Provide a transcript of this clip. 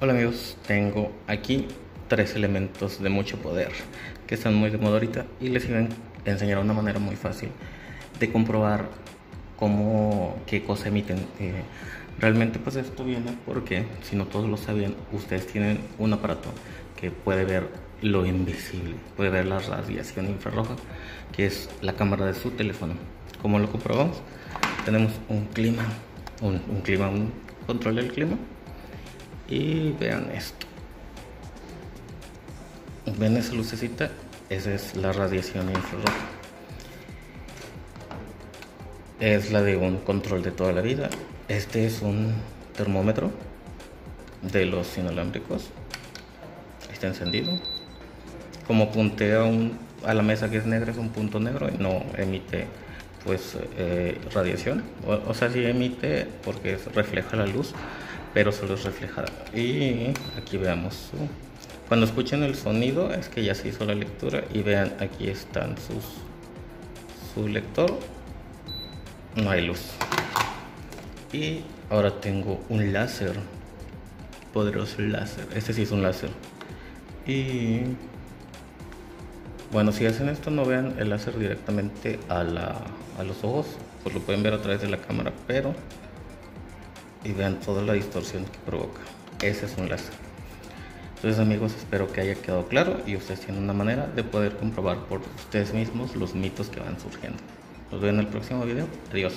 Hola amigos, tengo aquí tres elementos de mucho poder que están muy de moda ahorita y les iba a enseñar una manera muy fácil de comprobar cómo, qué cosa emiten. Eh, realmente pues esto viene porque, si no todos lo sabían, ustedes tienen un aparato que puede ver lo invisible, puede ver la radiación infrarroja, que es la cámara de su teléfono. ¿Cómo lo comprobamos? Tenemos un clima, un, un clima, un control del clima y vean esto. ¿Ven esa lucecita? Esa es la radiación infrarroja. Es la de un control de toda la vida. Este es un termómetro de los inalámbricos. Está encendido. Como puntea un, a la mesa que es negra, es un punto negro y no emite pues eh, radiación. O, o, sea, sí emite porque refleja la luz pero solo es reflejada. Y aquí veamos Cuando escuchen el sonido es que ya se hizo la lectura y vean aquí están sus su lector. No hay luz. Y ahora tengo un láser. Poderoso láser. Este sí es un láser. Y bueno, si hacen esto no vean el láser directamente a, la, a los ojos, pues lo pueden ver a través de la cámara, pero y vean toda la distorsión que provoca. Ese es un láser. Entonces amigos, espero que haya quedado claro y ustedes tienen una manera de poder comprobar por ustedes mismos los mitos que van surgiendo. Nos vemos en el próximo video. Adiós.